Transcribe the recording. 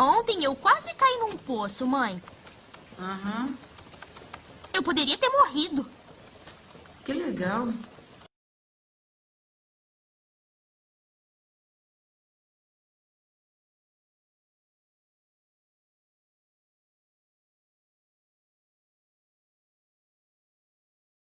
Ontem eu quase caí num poço, mãe. Aham. Eu poderia ter morrido. Que legal.